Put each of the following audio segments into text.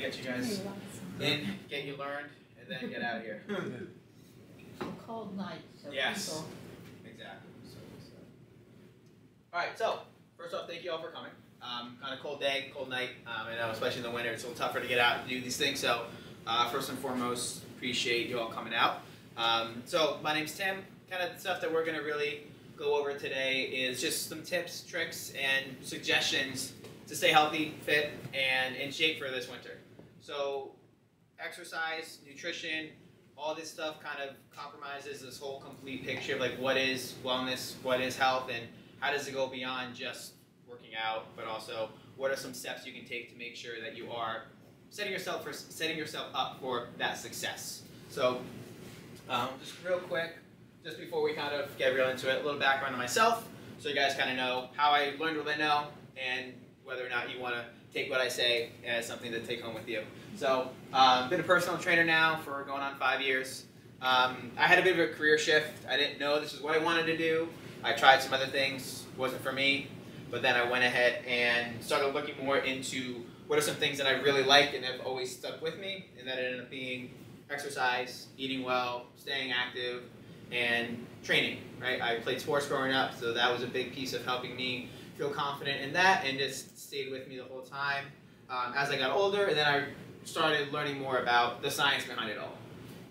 get you guys in, get you learned, and then get out of here. A cold night, so Yes. people. Exactly. So, so. All right. So first off, thank you all for coming. Um, kind of cold day, cold night. Um, I know, especially in the winter, it's a little tougher to get out and do these things. So uh, first and foremost, appreciate you all coming out. Um, so my name's Tim. Kind of stuff that we're gonna really go over today is just some tips, tricks, and suggestions to stay healthy, fit, and in shape for this winter. So exercise, nutrition, all this stuff kind of compromises this whole complete picture of like what is wellness, what is health, and how does it go beyond just working out, but also what are some steps you can take to make sure that you are setting yourself for setting yourself up for that success. So, um, just real quick, just before we kind of get real into it, a little background on myself, so you guys kind of know how I learned what I know and whether or not you want to take what I say as something to take home with you. So, um, been a personal trainer now for going on five years. Um, I had a bit of a career shift. I didn't know this is what I wanted to do. I tried some other things, wasn't for me. But then I went ahead and started looking more into what are some things that I really like and have always stuck with me, and that ended up being exercise, eating well, staying active, and training. Right? I played sports growing up, so that was a big piece of helping me feel confident in that, and just stayed with me the whole time. Um, as I got older, and then I started learning more about the science behind it all,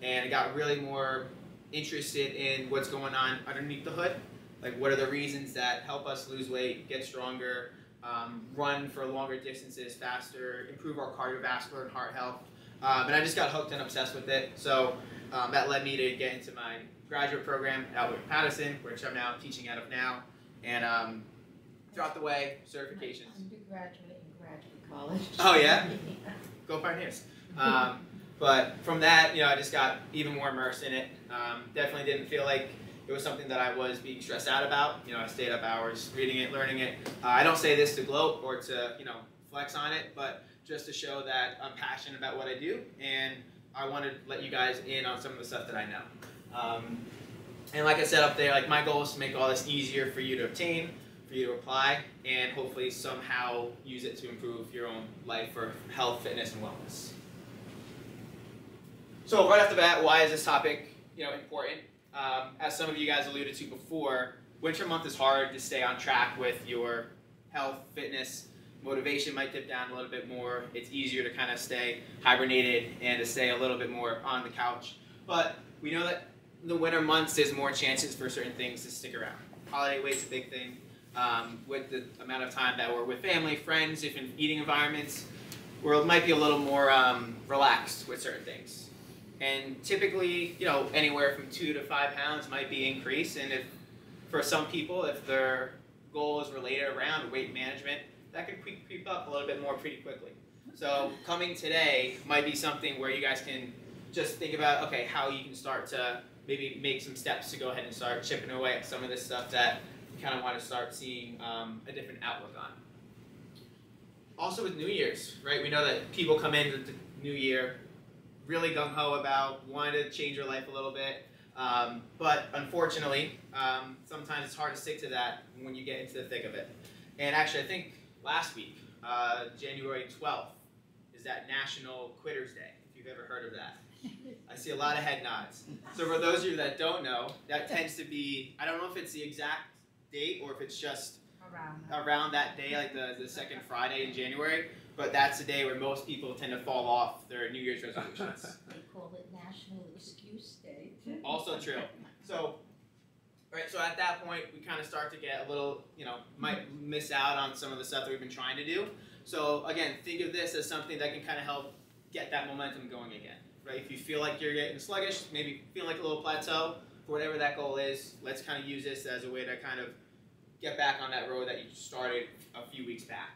and I got really more interested in what's going on underneath the hood. Like, what are the reasons that help us lose weight, get stronger, um, run for longer distances faster, improve our cardiovascular and heart health. Um, and I just got hooked and obsessed with it. So um, that led me to get into my graduate program at with Paterson, which I'm now teaching out of now. And um, throughout the way, certifications. Undergraduate and graduate college. Oh, yeah? Go Pioneers. Um, but from that, you know, I just got even more immersed in it. Um, definitely didn't feel like it was something that I was being stressed out about. You know, I stayed up hours reading it, learning it. Uh, I don't say this to gloat or to, you know, flex on it, but just to show that I'm passionate about what I do and I want to let you guys in on some of the stuff that I know. Um, and like I said up there, like my goal is to make all this easier for you to obtain, for you to apply, and hopefully somehow use it to improve your own life for health, fitness, and wellness. So right off the bat, why is this topic, you know, important? Um, as some of you guys alluded to before, winter month is hard to stay on track with your health, fitness, motivation might dip down a little bit more. It's easier to kind of stay hibernated and to stay a little bit more on the couch. But we know that the winter months, there's more chances for certain things to stick around. Holiday weight's a big thing. Um, with the amount of time that we're with family, friends, different eating environments, it might be a little more um, relaxed with certain things. And typically, you know, anywhere from two to five pounds might be increased. And if for some people, if their goal is related around weight management, that could creep, creep up a little bit more pretty quickly. So coming today might be something where you guys can just think about, okay, how you can start to maybe make some steps to go ahead and start chipping away at some of this stuff that kind of want to start seeing um, a different outlook on. Also with New Year's, right? We know that people come into the new year really gung ho about wanting to change your life a little bit. Um, but unfortunately, um, sometimes it's hard to stick to that when you get into the thick of it. And actually, I think last week, uh, January 12th, is that National Quitters Day, if you've ever heard of that. I see a lot of head nods. So for those of you that don't know, that tends to be, I don't know if it's the exact date or if it's just Around. around that day, like the, the second Friday in January, but that's the day where most people tend to fall off their New Year's resolutions. They call it National Excuse Day. Also true. So, right, so at that point, we kind of start to get a little, you know, might miss out on some of the stuff that we've been trying to do. So, again, think of this as something that can kind of help get that momentum going again, right? If you feel like you're getting sluggish, maybe feel like a little plateau, for whatever that goal is, let's kind of use this as a way to kind of get back on that road that you started a few weeks back.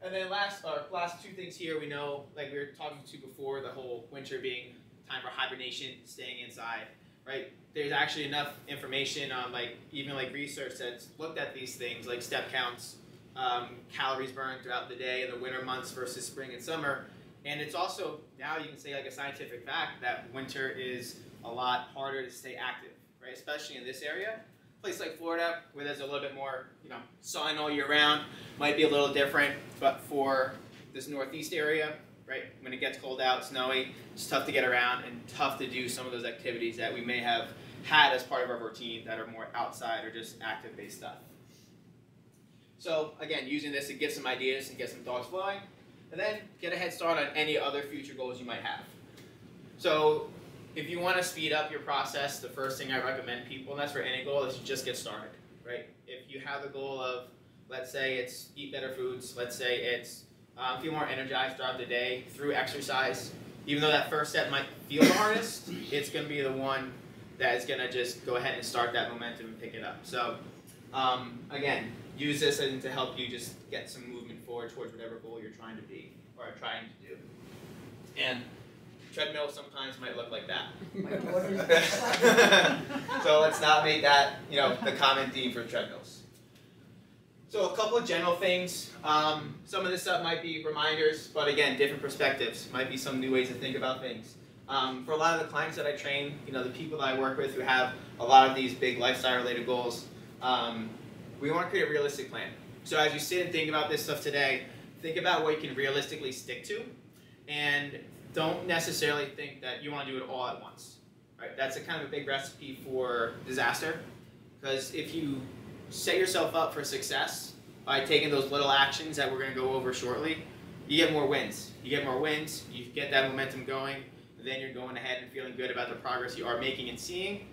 And then last, uh, last two things here, we know, like we were talking to before, the whole winter being time for hibernation, staying inside, right? There's actually enough information on like even like research that's looked at these things, like step counts, um, calories burned throughout the day in the winter months versus spring and summer. And it's also now you can say like a scientific fact that winter is a lot harder to stay active, right? Especially in this area. A place like Florida, where there's a little bit more, you know, sun all year round, might be a little different. But for this northeast area, right? When it gets cold out, snowy, it's tough to get around and tough to do some of those activities that we may have had as part of our routine that are more outside or just active based stuff. So again, using this to get some ideas and get some thoughts flowing, and then get a head start on any other future goals you might have. So if you want to speed up your process, the first thing I recommend people, and that's for any goal, is you just get started, right? If you have the goal of, let's say it's eat better foods, let's say it's um, feel more energized throughout the day through exercise, even though that first step might feel the hardest, it's going to be the one that is going to just go ahead and start that momentum and pick it up. So um, again, use this and to help you just get some movement forward towards whatever goal you're trying to be or trying to do. And treadmill sometimes might look like that. So let's not make that, you know, the common theme for treadmills. So a couple of general things. Um, some of this stuff might be reminders, but again, different perspectives. Might be some new ways to think about things. Um, for a lot of the clients that I train, you know, the people that I work with who have a lot of these big lifestyle-related goals, um, we want to create a realistic plan. So as you sit and think about this stuff today, think about what you can realistically stick to, and don't necessarily think that you want to do it all at once. Right? That's a kind of a big recipe for disaster, because if you set yourself up for success by taking those little actions that we're going to go over shortly, you get more wins. You get more wins, you get that momentum going, then you're going ahead and feeling good about the progress you are making and seeing.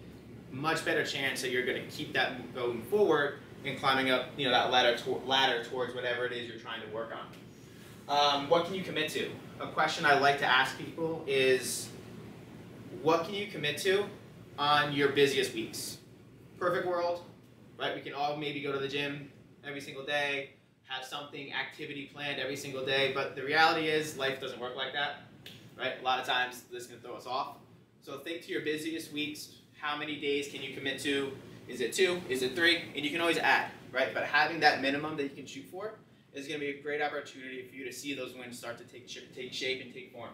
Much better chance that you're going to keep that going forward and climbing up, you know, that ladder to ladder towards whatever it is you're trying to work on. Um, what can you commit to? A question I like to ask people is, what can you commit to on your busiest weeks? Perfect world, right? We can all maybe go to the gym every single day, have something activity planned every single day, but the reality is life doesn't work like that, right? A lot of times this can throw us off. So think to your busiest weeks, how many days can you commit to? Is it two? Is it three? And you can always add, right? But having that minimum that you can shoot for is going to be a great opportunity for you to see those wins start to take, take shape and take form.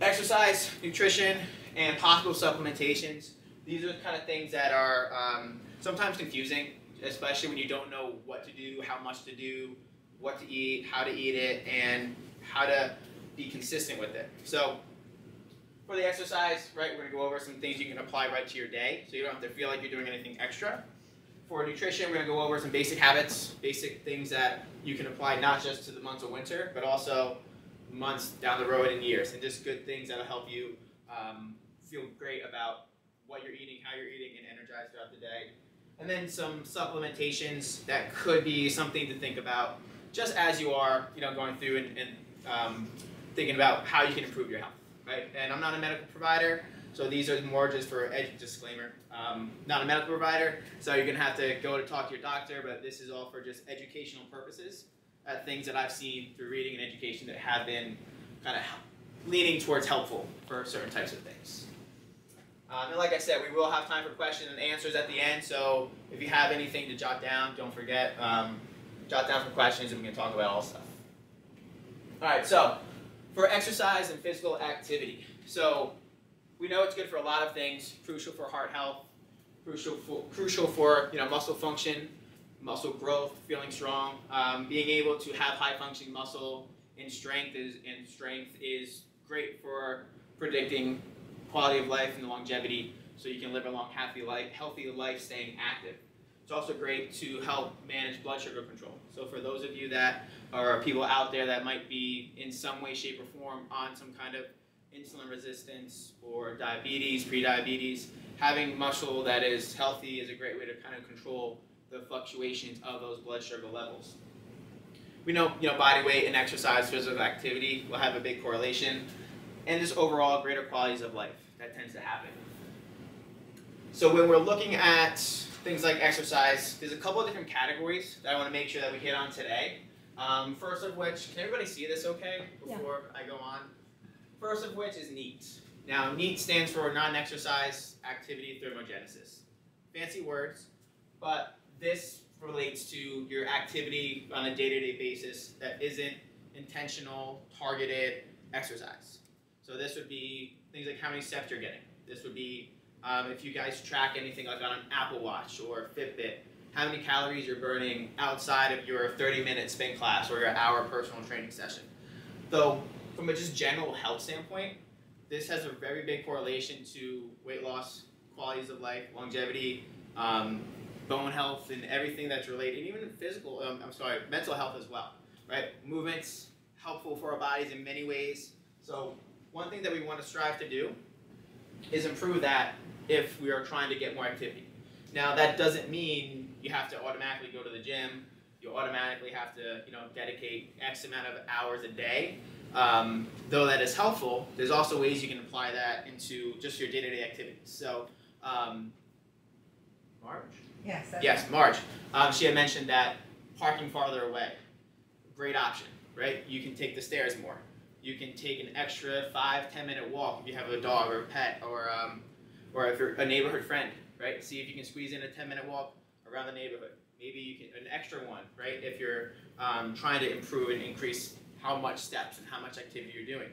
Exercise, nutrition, and possible supplementations. These are the kind of things that are um, sometimes confusing, especially when you don't know what to do, how much to do, what to eat, how to eat it, and how to be consistent with it. So for the exercise, right, we're gonna go over some things you can apply right to your day, so you don't have to feel like you're doing anything extra. For nutrition, we're gonna go over some basic habits, basic things that you can apply not just to the months of winter, but also months down the road and years, and just good things that'll help you um, feel great about what you're eating, how you're eating, and energized throughout the day. And then some supplementations that could be something to think about just as you are, you know, going through and, and um, thinking about how you can improve your health, right? And I'm not a medical provider, so these are more just for ed- disclaimer. Um, not a medical provider, so you're gonna have to go to talk to your doctor, but this is all for just educational purposes. At things that I've seen through reading and education that have been kind of leaning towards helpful for certain types of things. Um, and like I said, we will have time for questions and answers at the end. So if you have anything to jot down, don't forget um, jot down some questions and we can talk about all stuff. All right, so for exercise and physical activity. So we know it's good for a lot of things, crucial for heart health, crucial for, crucial for you know, muscle function, muscle growth, feeling strong. Um, being able to have high functioning muscle and strength is, and strength is great for predicting quality of life and longevity so you can live a long, happy life, healthy life staying active. It's also great to help manage blood sugar control. So for those of you that are people out there that might be in some way, shape, or form on some kind of insulin resistance or diabetes, prediabetes, having muscle that is healthy is a great way to kind of control the fluctuations of those blood sugar levels. We know, you know, body weight and exercise, physical activity will have a big correlation, and just overall greater qualities of life that tends to happen. So when we're looking at things like exercise, there's a couple of different categories that I want to make sure that we hit on today. Um, first of which, can everybody see this okay before yeah. I go on? First of which is NEAT. Now, NEAT stands for non-exercise activity thermogenesis. Fancy words, but this relates to your activity on a day-to-day basis that isn't intentional, targeted exercise. So this would be things like how many steps you're getting. This would be um, if you guys track anything like on an Apple Watch or Fitbit, how many calories you're burning outside of your 30 minute spin class or your hour personal training session. though, from a just general health standpoint, this has a very big correlation to weight loss, qualities of life, longevity, um, bone health, and everything that's related, And even physical. Um, I'm sorry, mental health as well. Right? Movements helpful for our bodies in many ways. So one thing that we want to strive to do is improve that if we are trying to get more activity. Now that doesn't mean you have to automatically go to the gym. You automatically have to, you know, dedicate X amount of hours a day. Um, though that is helpful, there's also ways you can apply that into just your day-to-day activities. So, um, Marge. Yes. that's- Yes, March. Um, she had mentioned that parking farther away, great option, right? You can take the stairs more. You can take an extra five, ten minute walk if you have a dog or a pet or um, or if you're a neighborhood friend, right? See if you can squeeze in a ten minute walk around the neighborhood. Maybe you can an extra one, right? If you're um, trying to improve and increase how much steps and how much activity you're doing.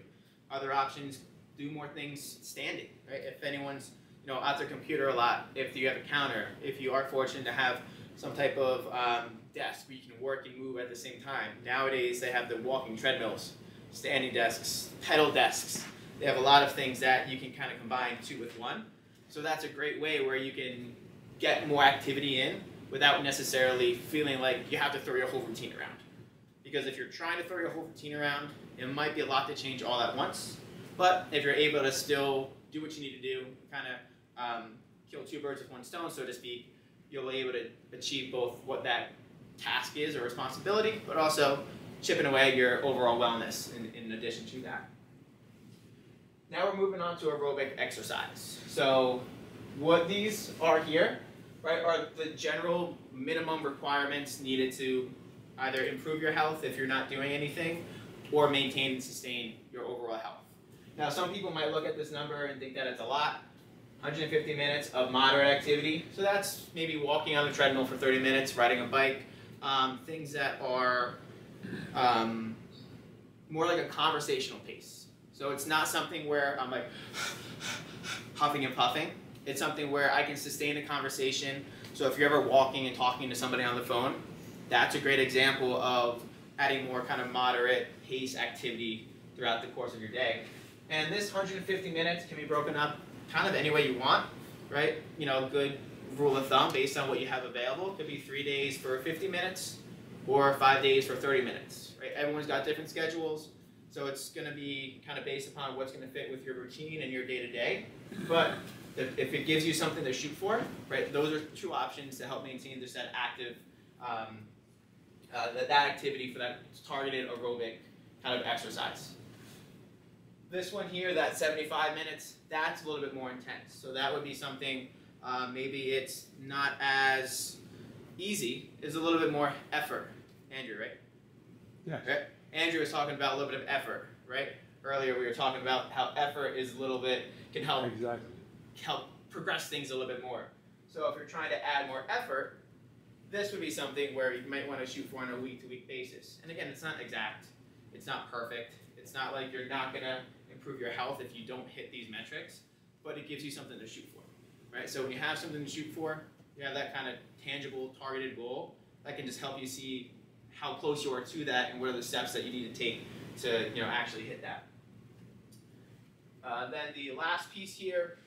Other options: do more things standing, right? If anyone's you know, at their computer a lot, if you have a counter, if you are fortunate to have some type of um, desk where you can work and move at the same time. Nowadays, they have the walking treadmills, standing desks, pedal desks. They have a lot of things that you can kind of combine two with one. So that's a great way where you can get more activity in without necessarily feeling like you have to throw your whole routine around. Because if you're trying to throw your whole routine around, it might be a lot to change all at once. But if you're able to still do what you need to do, kind of um, kill two birds with one stone, so to speak, you'll be able to achieve both what that task is or responsibility, but also chipping away your overall wellness in, in addition to that. Now we're moving on to aerobic exercise. So what these are here, right, are the general minimum requirements needed to either improve your health if you're not doing anything or maintain and sustain your overall health. Now some people might look at this number and think that it's a lot, 150 minutes of moderate activity. So that's maybe walking on the treadmill for 30 minutes, riding a bike, um, things that are um, more like a conversational pace. So it's not something where I'm like huffing and puffing. It's something where I can sustain a conversation. So if you're ever walking and talking to somebody on the phone, that's a great example of adding more kind of moderate pace activity throughout the course of your day. And this 150 minutes can be broken up kind of any way you want, right? You know, good rule of thumb based on what you have available It could be three days for 50 minutes or five days for 30 minutes, right? Everyone's got different schedules, so it's going to be kind of based upon what's going to fit with your routine and your day to day. But if if it gives you something to shoot for, right? Those are two options to help maintain just that active, um, uh, that, that activity for that targeted aerobic kind of exercise. This one here, that 75 minutes, that's a little bit more intense. So that would be something, uh, maybe it's not as easy, it's a little bit more effort. Andrew, right? Yeah. Right? Andrew was talking about a little bit of effort, right? Earlier we were talking about how effort is a little bit, can help Exactly. help progress things a little bit more. So if you're trying to add more effort, this would be something where you might want to shoot for on a week to week basis. And again, it's not exact, it's not perfect. It's not like you're not gonna improve your health if you don't hit these metrics, but it gives you something to shoot for, right? So when you have something to shoot for, you have that kind of tangible, targeted goal that can just help you see how close you are to that and what are the steps that you need to take to you know actually hit that. Uh, then the last piece here,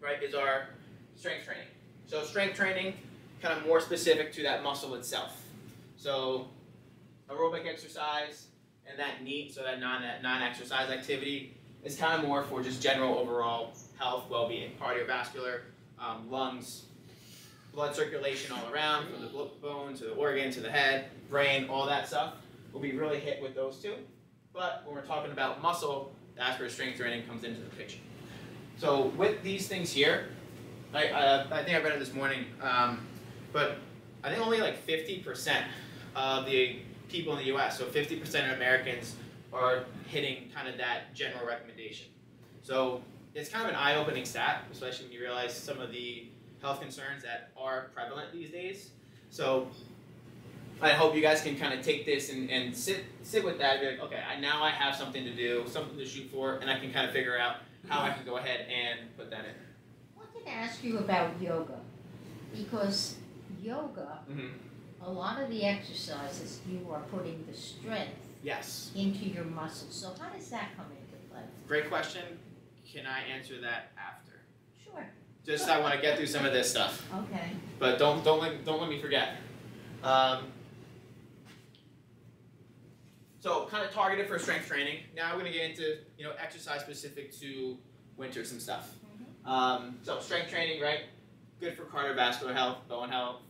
right, is our strength training. So strength training, kind of more specific to that muscle itself. So aerobic exercise and that NEAT, so that non non exercise activity, is kind of more for just general overall health, well-being, cardiovascular, um, lungs, blood circulation all around, from the bone to the organ to the head, brain, all that stuff will be really hit with those two. But when we're talking about muscle, that's where strength training comes into the picture. So with these things here, I, I think I read it this morning, um, but I think only like 50% of the people in the U.S., so 50% of Americans, are hitting kind of that general recommendation. So it's kind of an eye-opening stat, especially when you realize some of the health concerns that are prevalent these days. So I hope you guys can kind of take this and, and sit sit with that and be like, okay, I, now I have something to do, something to shoot for, and I can kind of figure out how I can go ahead and put that in. I wanted to ask you about yoga, because yoga, Mhm. a lot of the exercises, you are putting the strength Yes. into your muscles. So how does that come into play? Great question. Can I answer that after? Sure. Just I want to get through some of this stuff, Okay. but don't don't let don't let me forget. Um, so kind of targeted for strength training. Now we're gonna get into you know exercise specific to winter some stuff. Um, so strength training, right? Good for cardiovascular health, bone health,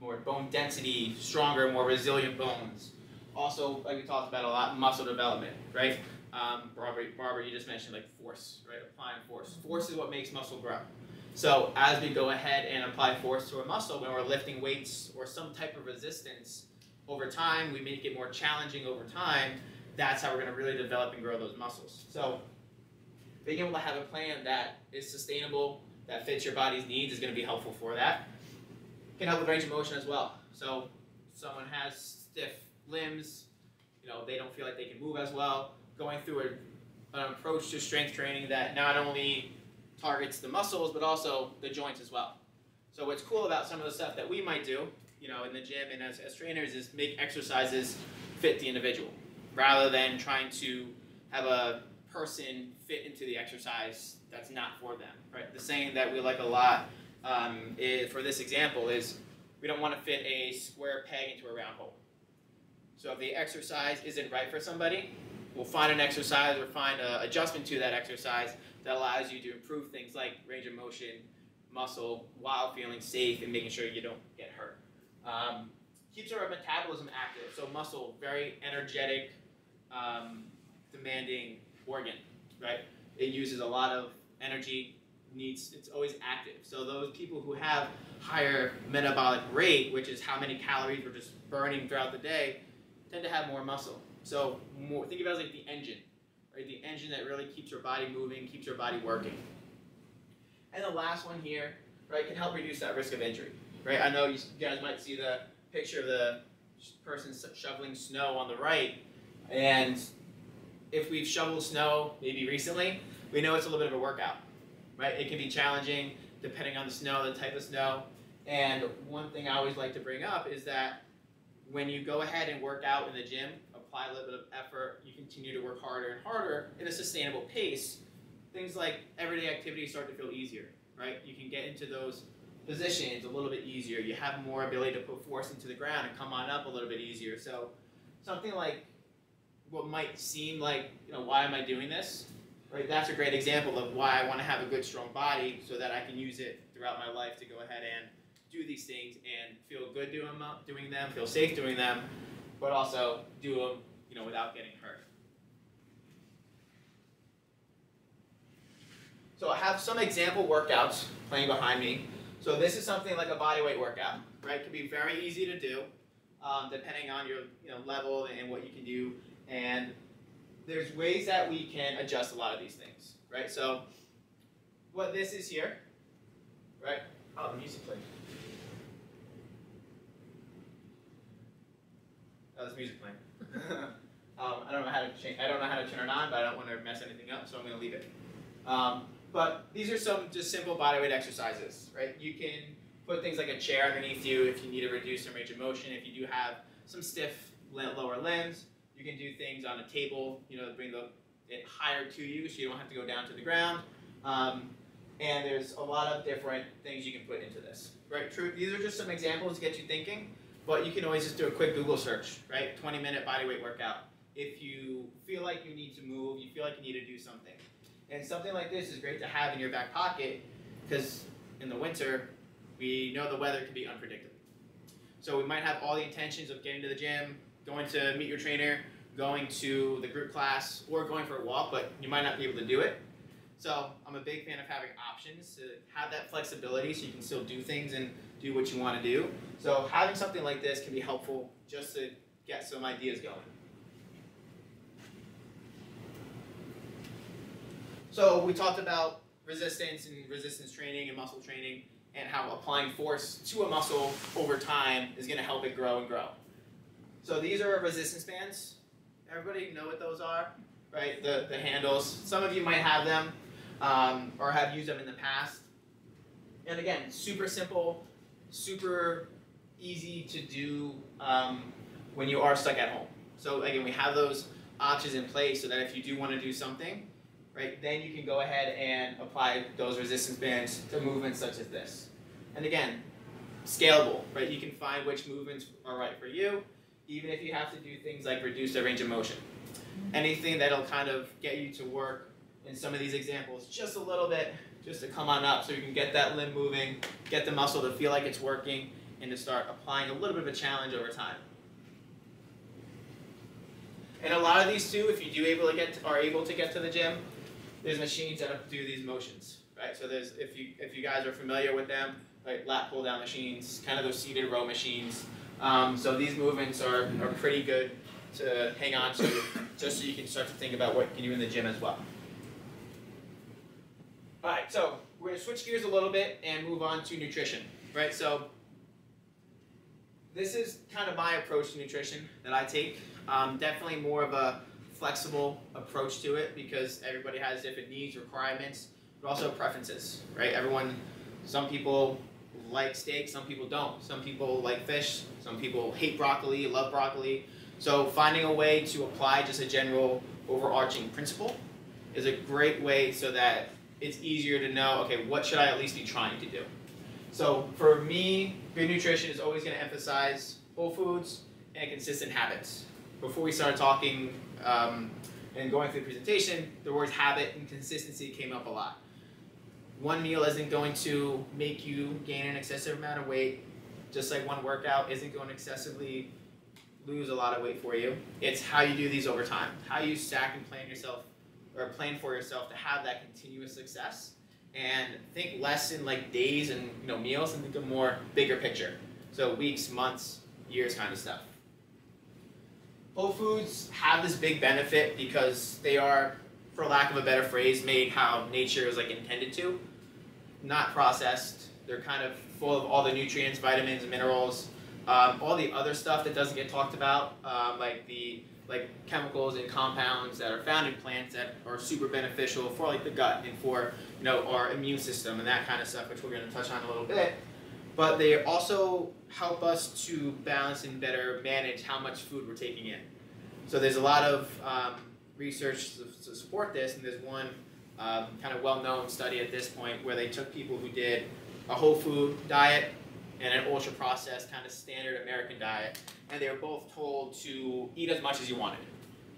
more bone density, stronger, more resilient bones. Also, like we talked about a lot, muscle development, right? Um, Barbara, Barbara, you just mentioned like force, right? Applying force. Force is what makes muscle grow. So as we go ahead and apply force to a muscle when we're lifting weights or some type of resistance over time, we make it more challenging over time. That's how we're going to really develop and grow those muscles. So being able to have a plan that is sustainable, that fits your body's needs, is going to be helpful for that. Can help with range of motion as well. So someone has stiff limbs, you know, they don't feel like they can move as well. Going through a, an approach to strength training that not only targets the muscles but also the joints as well. So what's cool about some of the stuff that we might do, you know, in the gym and as, as trainers is make exercises fit the individual rather than trying to have a person fit into the exercise that's not for them, right? The saying that we like a lot um, is, for this example is we don't want to fit a square peg into a round hole. So if the exercise isn't right for somebody, we'll find an exercise or find an adjustment to that exercise that allows you to improve things like range of motion, muscle, while feeling safe and making sure you don't get hurt. Um, keeps our metabolism active. So muscle, very energetic, um, demanding organ, right? It uses a lot of energy, needs it's always active. So those people who have higher metabolic rate, which is how many calories we're just burning throughout the day, tend to have more muscle. So more think of it as like the engine, right? The engine that really keeps your body moving, keeps your body working. And the last one here, right, can help reduce that risk of injury, right? I know you guys might see the picture of the person shoveling snow on the right, and if we've shoveled snow maybe recently, we know it's a little bit of a workout, right? It can be challenging depending on the snow, the type of snow. And one thing I always like to bring up is that when you go ahead and work out in the gym, apply a little bit of effort, you continue to work harder and harder in a sustainable pace, things like everyday activities start to feel easier, right? You can get into those positions a little bit easier. You have more ability to put force into the ground and come on up a little bit easier. So something like what might seem like, you know, why am I doing this? Right? That's a great example of why I want to have a good strong body so that I can use it throughout my life to go ahead and do these things and feel good doing them, doing them, feel safe doing them, but also do them, you know, without getting hurt. So I have some example workouts playing behind me. So this is something like a bodyweight workout, right? It can be very easy to do, um, depending on your you know level and what you can do. And there's ways that we can adjust a lot of these things, right? So what this is here, right? Oh, the music playing. Oh, there's music playing. um, I don't know how to change. I don't know how to turn it on, but I don't want to mess anything up, so I'm going to leave it. Um, but these are some just simple bodyweight exercises, right? You can put things like a chair underneath you if you need to reduce some range of motion. If you do have some stiff lower limbs, you can do things on a table, you know, bring the, it higher to you so you don't have to go down to the ground. Um, and there's a lot of different things you can put into this, right? True. These are just some examples to get you thinking, but you can always just do a quick Google search, right? 20 minute bodyweight workout. If you feel like you need to move, you feel like you need to do something. And something like this is great to have in your back pocket because in the winter, we know the weather can be unpredictable. So we might have all the intentions of getting to the gym, going to meet your trainer, going to the group class, or going for a walk, but you might not be able to do it. So I'm a big fan of having options to have that flexibility so you can still do things and do what you want to do. So having something like this can be helpful just to get some ideas going. So we talked about resistance and resistance training and muscle training and how applying force to a muscle over time is going to help it grow and grow. So these are resistance bands. Everybody know what those are, right? The, the handles. Some of you might have them um, or have used them in the past. And again, super simple, super easy to do um, when you are stuck at home. So again, we have those options in place so that if you do want to do something, right, then you can go ahead and apply those resistance bands to movements such as this. And again, scalable, right? You can find which movements are right for you, even if you have to do things like reduce the range of motion. Anything that'll kind of get you to work in some of these examples just a little bit, just to come on up so you can get that limb moving, get the muscle to feel like it's working, and to start applying a little bit of a challenge over time. And a lot of these too, if you do able to get to, are able to get to the gym, there's machines that do these motions, right? So there's if you if you guys are familiar with them, like lat pull down machines, kind of those seated row machines. Um, so these movements are, are pretty good to hang on to, just so you can start to think about what you can do in the gym as well. All right, so we're gonna switch gears a little bit and move on to nutrition, right? So this is kind of my approach to nutrition that I take. Um, definitely more of a flexible approach to it because everybody has different needs, requirements, but also preferences, right? Everyone, some people like steak, some people don't. Some people like fish, some people hate broccoli, love broccoli. So finding a way to apply just a general overarching principle is a great way so that it's easier to know, okay, what should I at least be trying to do? So for me, good nutrition is always going to emphasize whole foods and consistent habits. Before we started talking um, and going through the presentation, the words habit and consistency came up a lot. One meal isn't going to make you gain an excessive amount of weight, just like one workout isn't going to excessively lose a lot of weight for you. It's how you do these over time, how you stack and plan yourself or plan for yourself to have that continuous success and think less in like days and you know meals and think of more bigger picture. So weeks, months, years kind of stuff. Whole foods have this big benefit because they are, for lack of a better phrase, made how nature is like intended to. Not processed. They're kind of full of all the nutrients, vitamins, minerals, um, all the other stuff that doesn't get talked about, um, like the like chemicals and compounds that are found in plants that are super beneficial for like the gut and for you know our immune system and that kind of stuff, which we're going to touch on a little bit. But they also help us to balance and better manage how much food we're taking in. So there's a lot of um, research to, to, support this, and there's one um, kind of well-known study at this point where they took people who did a whole food diet and an ultra processed kind of standard American diet, and they were both told to eat as much as you wanted.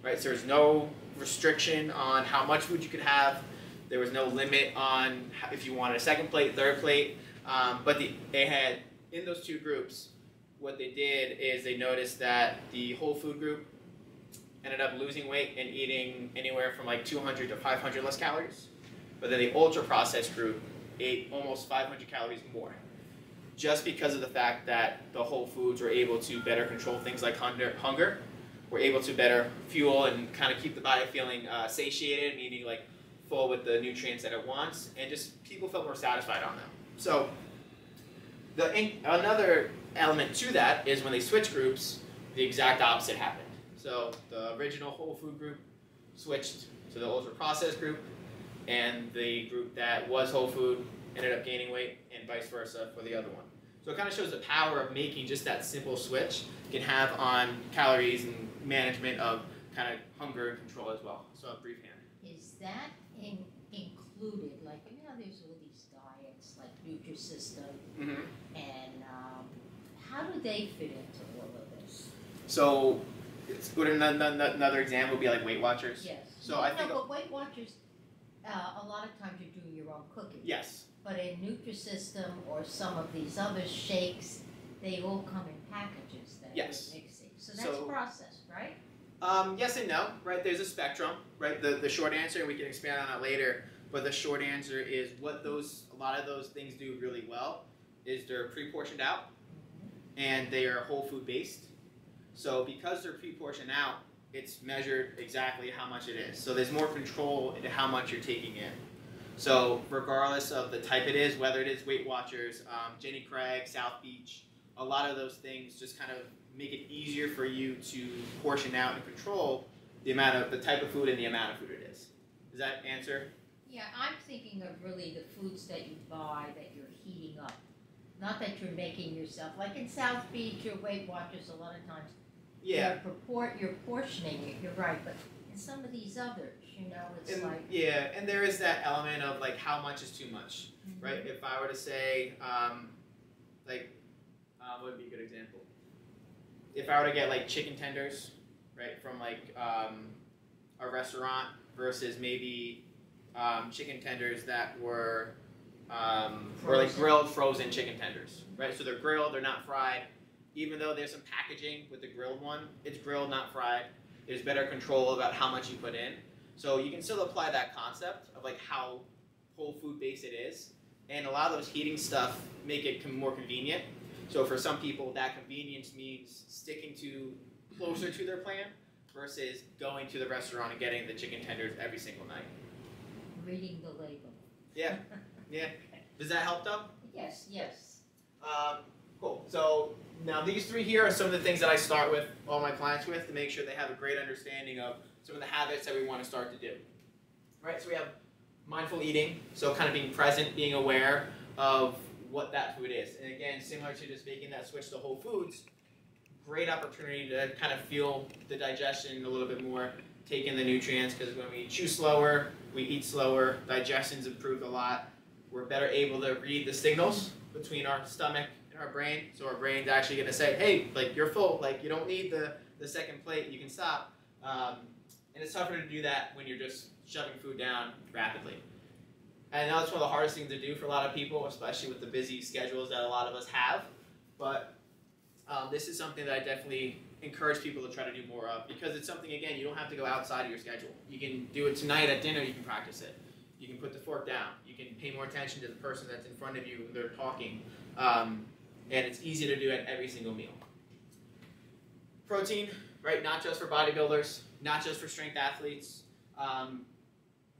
Right? So there's no restriction on how much food you could have. There was no limit on if you wanted a second plate, third plate. Um, but the, they had in those two groups, what they did is they noticed that the whole food group ended up losing weight and eating anywhere from like 200 to 500 less calories. But then the ultra processed group ate almost 500 calories more just because of the fact that the whole foods were able to better control things like hunger, were able to better fuel and kind of keep the body feeling uh, satiated, meaning like full with the nutrients that it wants, and just people felt more satisfied on them. So the another element to that is when they switch groups, the exact opposite happened. So the original whole food group switched to the ultra processed group, and the group that was whole food ended up gaining weight, and vice versa for the other one. So it kind of shows the power of making just that simple switch can have on calories and management of kind of hunger and control as well. So a brief hand. Is that in, included, like, you know, there's all these diets like Nutrisystem, Mm-hmm. and um, how do they fit into all of this? So it's good. Another example would be like Weight Watchers. Yes. So I no, think- but Weight Watchers, uh, a lot of times you're doing your own cooking. Yes. But in Nutrisystem or some of these other shakes, they all come in packages that Yes. you're mixing. So that's So- processed, right? Um, yes and no, right? There's a spectrum, right? The the short answer, and we can expand on that later. But the short answer is what those a lot of those things do really well is they're pre-portioned out and they are whole food based. So because they're pre-portioned out, it's measured exactly how much it is. So there's more control into how much you're taking in. So regardless of the type it is, whether it is Weight Watchers, um, Jenny Craig, South Beach, a lot of those things just kind of make it easier for you to portion out and control the amount of the type of food and the amount of food it is. Does that answer? Yeah, I'm thinking of really the foods that you buy that you're heating up. Not that you're making yourself. Like in South Beach or Weight Watchers, a lot of times Yeah. Your purport, you're portioning it, you're right, but in some of these others, you know, it's And, like. yeah, and there is that element of like how much is too much, mhm. right? If I were to say, um, like, uh, what would be a good example? If I were to get like chicken tenders, right, from like um, a restaurant versus maybe um, chicken tenders that were um, were like grilled frozen chicken tenders, right? So they're grilled, they're not fried. Even though there's some packaging with the grilled one, it's grilled, not fried. There's better control about how much you put in. So you can still apply that concept of like how whole food based it is. And a lot of those heating stuff make it more convenient. So for some people, that convenience means sticking to closer to their plan versus going to the restaurant and getting the chicken tenders every single night. Reading the label. Yeah, yeah. Does that help though? Yes, yes. Um, cool. So now these three here are some of the things that I start with all my clients with to make sure they have a great understanding of some of the habits that we want to start to do. Right. So we have mindful eating. So kind of being present, being aware of what that food is. And again, similar to just making that switch to whole foods, great opportunity to kind of feel the digestion a little bit more, take in the nutrients because when we chew slower, we eat slower, digestion's improved a lot. We're better able to read the signals between our stomach our brain. So our brain's actually going to say, hey, like you're full, like you don't need the, the second plate, you can stop. Um, and it's tougher to do that when you're just shoving food down rapidly. And it's one of the hardest things to do for a lot of people, especially with the busy schedules that a lot of us have. But um, this is something that I definitely encourage people to try to do more of because it's something, again, you don't have to go outside of your schedule. You can do it tonight at dinner, you can practice it. You can put the fork down. You can pay more attention to the person that's in front of you when they're talking. Um, and it's easy to do at every single meal. Protein, right? Not just for bodybuilders, not just for strength athletes. Um,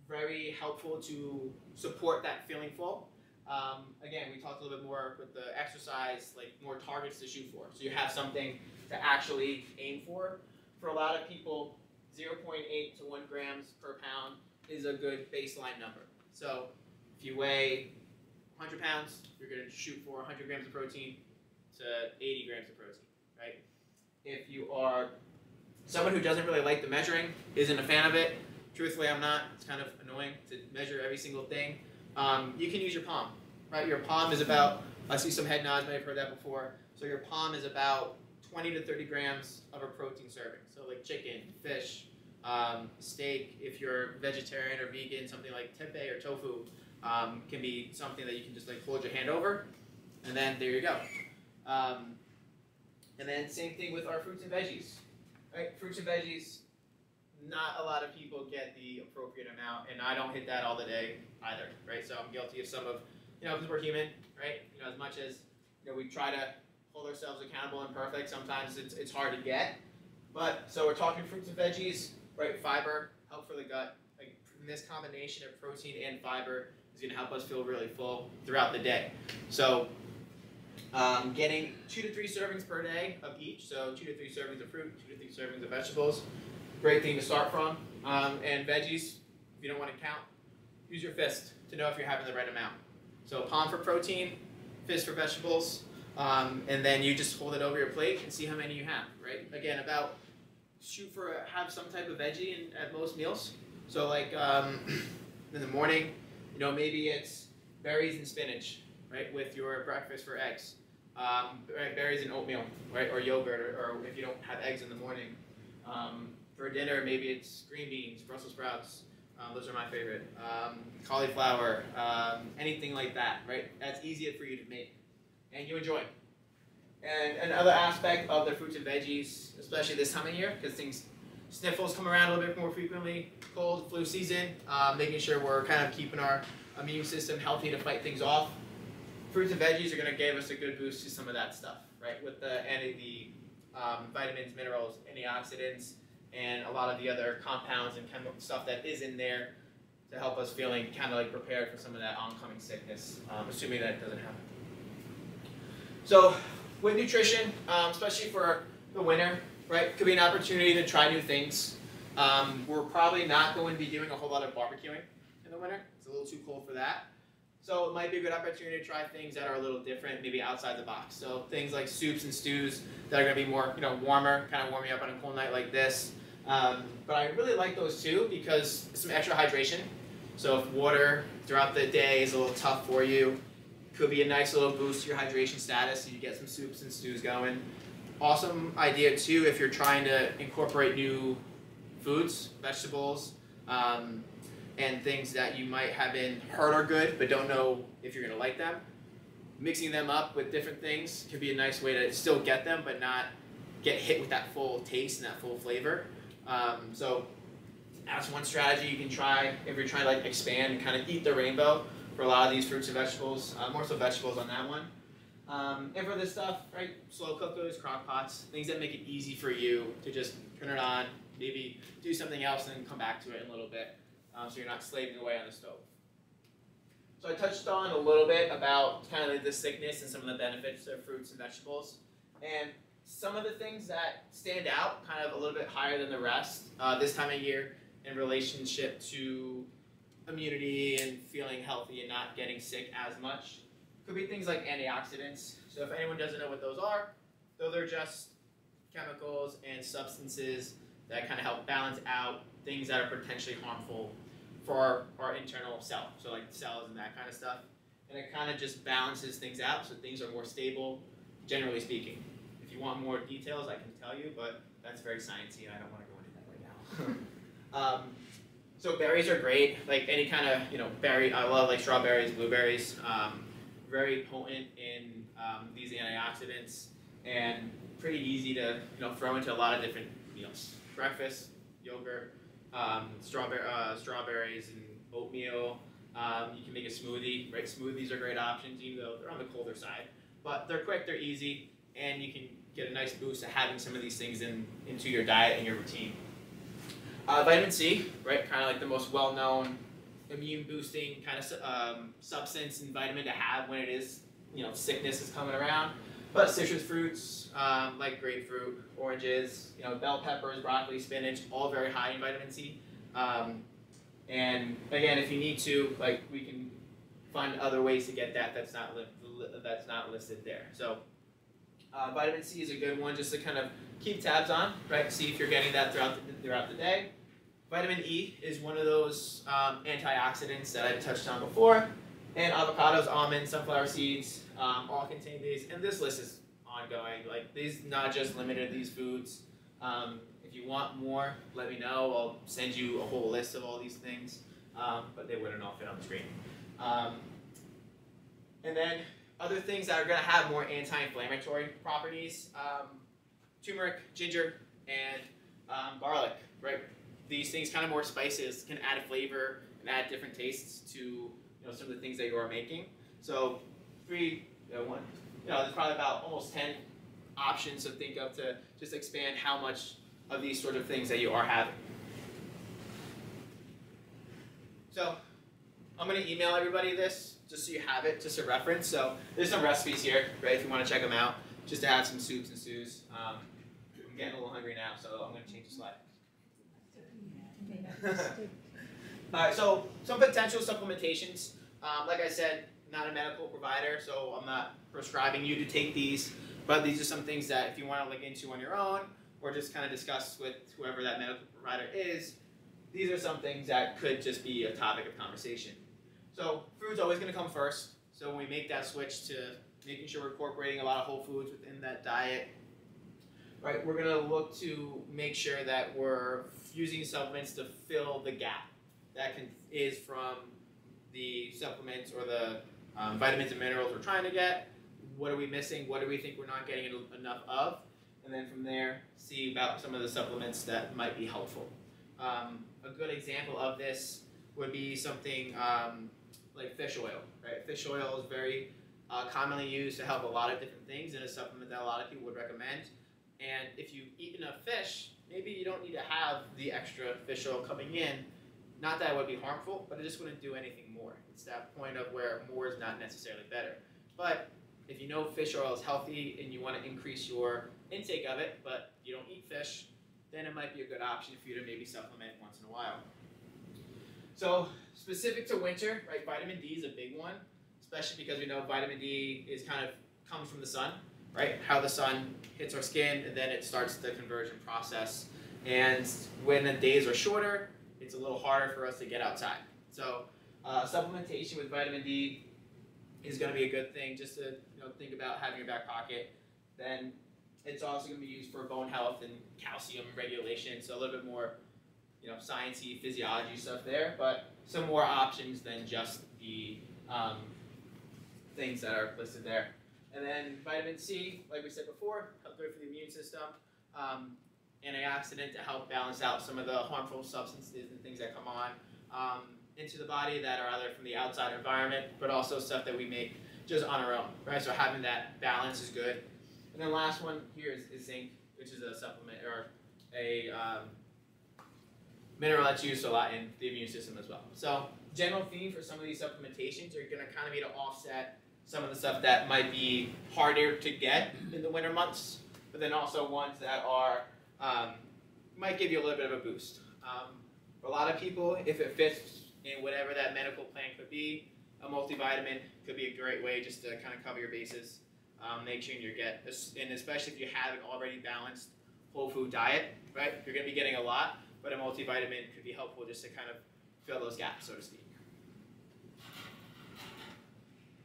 very helpful to support that feeling full. Um, again, we talked a little bit more with the exercise, like more targets to shoot for. So you have something to actually aim for. For a lot of people, 0.8 to 1 grams per pound is a good baseline number. So if you weigh 100 pounds, you're going to shoot for 100 grams of protein to 80 grams of protein, right? If you are someone who doesn't really like the measuring, isn't a fan of it, truthfully, I'm not. It's kind of annoying to measure every single thing. Um, you can use your palm, right? Your palm is about, I see some head nods, may have heard that before. So your palm is about 20 to 30 grams of a protein serving. So like chicken, fish, um, steak, if you're vegetarian or vegan, something like tempeh or tofu um, can be something that you can just like hold your hand over, and then there you go. Um, and then same thing with our fruits and veggies, right? Fruits and veggies, not a lot of people get the appropriate amount, and I don't hit that all the day either, right? So I'm guilty of some of, you know, because we're human, right? You know, as much as you know, we try to hold ourselves accountable and perfect. Sometimes it's, it's hard to get. But so we're talking fruits and veggies, right? Fiber, help for the gut. Like this combination of protein and fiber going to help us feel really full throughout the day. So um, getting two to three servings per day of each. So two to three servings of fruit, two to three servings of vegetables. Great thing to start from. Um, and veggies, if you don't want to count, use your fist to know if you're having the right amount. So palm for protein, fist for vegetables, um, and then you just hold it over your plate and see how many you have. Right? Again, about shoot for a, have some type of veggie in, at most meals. So like um, in the morning, you know maybe it's berries and spinach, right, with your breakfast for eggs. Um, right, berries and oatmeal, right, or yogurt, or, or if you don't have eggs in the morning. Um, for dinner, maybe it's green beans, Brussels sprouts. Um, those are my favorite. Um, cauliflower, um, anything like that, right? That's easier for you to make, and you enjoy. And another aspect of the fruits and veggies, especially this time of year, because things sniffles come around a little bit more frequently, cold, flu season, um, making sure we're kind of keeping our immune system healthy to fight things off. Fruits and veggies are going to give us a good boost to some of that stuff, right? With the and the um, vitamins, minerals, antioxidants, and a lot of the other compounds and chemical stuff that is in there to help us feeling kind of like prepared for some of that oncoming sickness, um, assuming that it doesn't happen. So, with nutrition, um, especially for the winter, right, could be an opportunity to try new things. Um, we're probably not going to be doing a whole lot of barbecuing in the winter. It's a little too cold for that. So it might be a good opportunity to try things that are a little different, maybe outside the box. So things like soups and stews that are going to be more, you know, warmer, kind of warm you up on a cold night like this. Um, but I really like those too because some extra hydration. So if water throughout the day is a little tough for you, could be a nice little boost to your hydration status. So you get some soups and stews going. Awesome idea too if you're trying to incorporate new foods, vegetables, um, and things that you might have been heard are good but don't know if you're gonna like them. Mixing them up with different things could be a nice way to still get them but not get hit with that full taste and that full flavor. Um, so that's one strategy you can try if you're trying to like expand and kind of eat the rainbow for a lot of these fruits and vegetables. Uh, more so vegetables on that one. Um, and for this stuff, right, slow cookers, crock pots, things that make it easy for you to just turn it on, maybe do something else and come back to it in a little bit um, so you're not slaving away on the stove. So I touched on a little bit about kind of the sickness and some of the benefits of fruits and vegetables. And some of the things that stand out kind of a little bit higher than the rest uh, this time of year in relationship to immunity and feeling healthy and not getting sick as much could be things like antioxidants. So if anyone doesn't know what those are, though they're just chemicals and substances that kind of help balance out things that are potentially harmful for our, our internal cell, so like cells and that kind of stuff. And it kind of just balances things out so things are more stable, generally speaking. If you want more details, I can tell you, but that's very sciencey and I don't want to go into that right now. um, so berries are great, like any kind of, you know, berry, I love like strawberries, blueberries, um, very potent in um, these antioxidants and pretty easy to, you know, throw into a lot of different meals. Breakfast, yogurt, um, strawberry, uh, strawberries and oatmeal. Um, you can make a smoothie, right? Smoothies are great options, even though they're on the colder side. But they're quick, they're easy, and you can get a nice boost of having some of these things in into your diet and your routine. Uh, vitamin C, right? Kind of like the most well-known immune boosting kind of um, substance and vitamin to have when it is, you know, sickness is coming around. But citrus fruits, um, like grapefruit, oranges, you know, bell peppers, broccoli, spinach, all very high in vitamin C. Um, and again, if you need to, like we can find other ways to get that that's not li- that's not listed there. So uh, vitamin C is a good one just to kind of keep tabs on, right? See if you're getting that throughout the, throughout the day. Vitamin E is one of those um, antioxidants that I've touched on before. And avocados, almonds, sunflower seeds um, all contain these. And this list is ongoing. Like these, not just limited to these foods. Um, if you want more, let me know. I'll send you a whole list of all these things. Um, but they wouldn't all fit on the screen. Um, and then other things that are going to have more anti-inflammatory properties: um, turmeric, ginger, and garlic. Right these things, kind of more spices, can add a flavor and add different tastes to you know some of the things that you are making. So three, know, one, you know, there's probably about almost ten options to think of to just expand how much of these sort of things that you are having. So I'm gonna email everybody this just so you have it, just a reference. So there's some recipes here, right? If you want to check them out, just to add some soups and stews. Um, I'm getting a little hungry now, so I'm gonna change the slide. Alright, so some potential supplementations. Um, like I said, not a medical provider, so I'm not prescribing you to take these. But these are some things that if you want to look into on your own, or just kind of discuss with whoever that medical provider is, these are some things that could just be a topic of conversation. So food's always going to come first. So when we make that switch to making sure we're incorporating a lot of whole foods within that diet, right, we're going to look to make sure that we're using supplements to fill the gap that can is from the supplements or the um, vitamins and minerals we're trying to get. What are we missing? What do we think we're not getting enough of? And then from there, see about some of the supplements that might be helpful. Um, a good example of this would be something um, like fish oil. Right, fish oil is very uh, commonly used to help a lot of different things, and a supplement that a lot of people would recommend. And if you eat enough fish, maybe you don't need to have the extra fish oil coming in. Not that it would be harmful, but it just wouldn't do anything more. It's that point of where more is not necessarily better. But if you know fish oil is healthy and you want to increase your intake of it, but you don't eat fish, then it might be a good option for you to maybe supplement once in a while. So specific to winter, right? Vitamin D is a big one. especially because we know vitamin D is kind of comes from the sun, right? How the sun hits our skin, and then it starts the conversion process. And when the days are shorter, it's a little harder for us to get outside. So uh, supplementation with vitamin D is going to be a good thing just to you know, think about having your back pocket. Then it's also going to be used for bone health and calcium regulation, so a little bit more you know sciencey physiology stuff there, but some more options than just the um, things that are listed there. And then vitamin C, like we said before, good for the immune system. Um, antioxidant to help balance out some of the harmful substances and things that come on um, into the body that are either from the outside environment, but also stuff that we make just on our own, right? So having that balance is good. And then last one here is, is zinc, which is a supplement or a um, mineral that's used a lot in the immune system as well. So general theme for some of these supplementations are going to kind of be to offset some of the stuff that might be harder to get in the winter months, but then also ones that are um, might give you a little bit of a boost. Um, for a lot of people, if it fits in whatever that medical plan could be, a multivitamin could be a great way just to kind of cover your bases. Um, make sure you get, and especially if you have an already balanced whole food diet, right? You're going to be getting a lot, but a multivitamin could be helpful just to kind of fill those gaps, so to speak.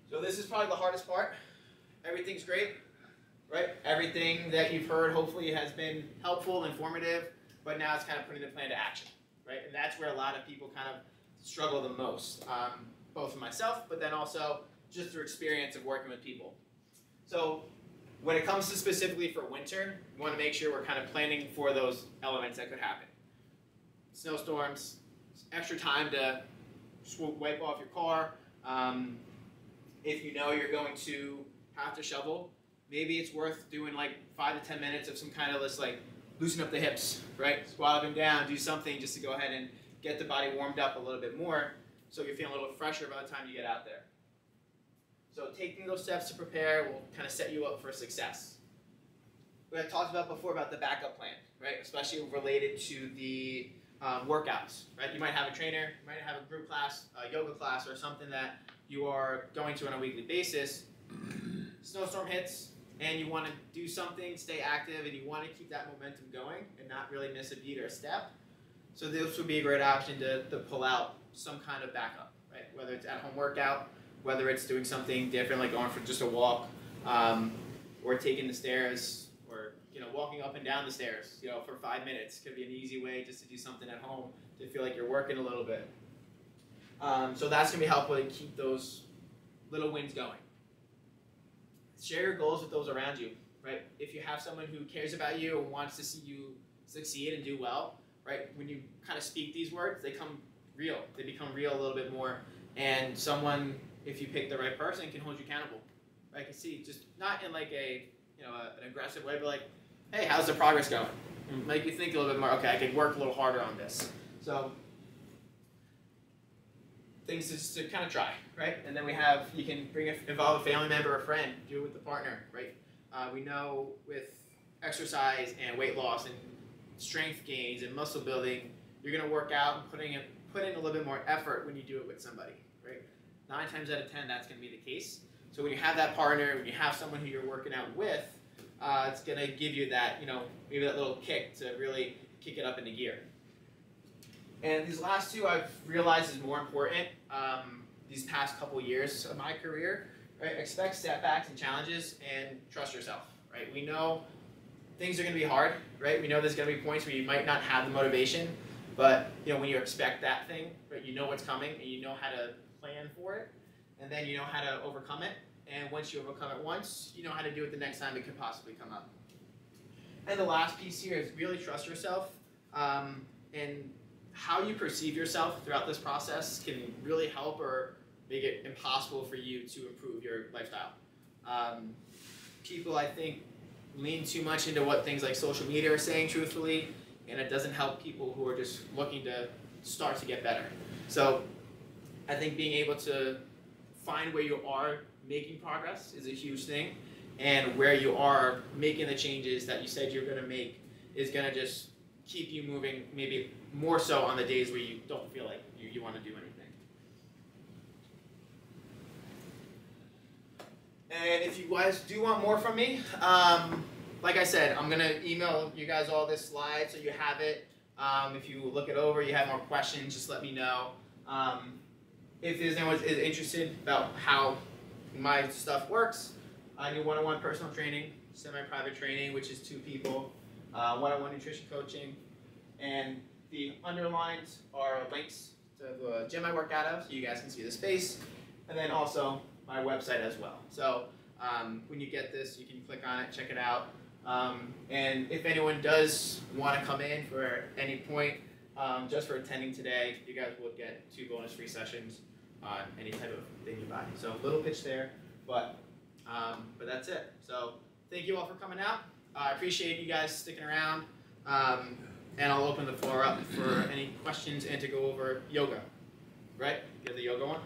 So this is probably the hardest part. Everything's great, right? Everything that you've heard hopefully has been helpful, informative, but now it's kind of putting the plan to action, right? And that's where a lot of people kind of struggle the most, um, both for myself, but then also just through experience of working with people. So when it comes to specifically for winter, we want to make sure we're kind of planning for those elements that could happen. Snowstorms, extra time to wipe off your car, um, if you know you're going to have to shovel, maybe it's worth doing like five to ten minutes of some kind of this like loosen up the hips, right? Squat up and down, do something just to go ahead and get the body warmed up a little bit more so you're feeling a little fresher by the time you get out there. So taking those steps to prepare will kind of set you up for success. We had talked about before about the backup plan, right? Especially related to the um, workouts, right? You might have a trainer, you might have a group class, a yoga class, or something that you are going to on a weekly basis, snowstorm hits, and you want to do something, stay active, and you want to keep that momentum going and not really miss a beat or a step. So this would be a great option to, to pull out some kind of backup, right? Whether it's at home workout, whether it's doing something different like going for just a walk, um, or taking the stairs, or you know walking up and down the stairs, you know, for five minutes could be an easy way just to do something at home to feel like you're working a little bit. Um, so that's going to be helpful to keep those little wins going. Share your goals with those around you, right? If you have someone who cares about you and wants to see you succeed and do well, right? When you kind of speak these words, they come real. They become real a little bit more. And someone, if you pick the right person, can hold you accountable. I can see just not in like a you know a, an aggressive way, but like, hey, how's the progress going? Make you think a little bit more. Okay, I can work a little harder on this. So things to, to kind of try, right? And then we have, you can bring a, involve a family member or friend, do it with the partner, right? Uh, we know with exercise and weight loss and strength gains and muscle building, you're going to work out and putting in, put in a little bit more effort when you do it with somebody, right? Nine times out of ten, that's going to be the case. So when you have that partner, when you have someone who you're working out with, uh, it's going to give you that, you know, maybe that little kick to really kick it up into gear. And these last two I've realized is more important um, these past couple years of my career. Right? Expect setbacks and challenges and trust yourself. Right? We know things are going to be hard. Right? We know there's going to be points where you might not have the motivation, but you know when you expect that thing, right? You know what's coming and you know how to plan for it, and then you know how to overcome it. And once you overcome it once, you know how to do it the next time it could possibly come up. And the last piece here is really trust yourself. Um, and how you perceive yourself throughout this process can really help or make it impossible for you to improve your lifestyle. Um, people, I think, lean too much into what things like social media are saying, truthfully, and it doesn't help people who are just looking to start to get better. So, I think being able to find where you are making progress is a huge thing, and where you are making the changes that you said you're going to make is going to just keep you moving maybe more so on the days where you don't feel like you, you want to do anything. And if you guys do want more from me, um, like I said, I'm gonna email you guys all this slide so you have it. Um, if you look it over, you have more questions, just let me know. Um, if there's anyone is interested about how my stuff works, I do one-on-one personal training, semi-private training, which is two people, one-on-one nutrition coaching, and the underlines are links to the gym I work out of, so you guys can see the space, and then also my website as well. So um, when you get this, you can click on it, check it out. Um, and if anyone does want to come in for any point, um, just for attending today, you guys will get two bonus free sessions on any type of thing you buy. So a little pitch there, but um, but that's it. So thank you all for coming out. I appreciate you guys sticking around. Um, and I'll open the floor up for any questions and to go over yoga. Right? Get the yoga one.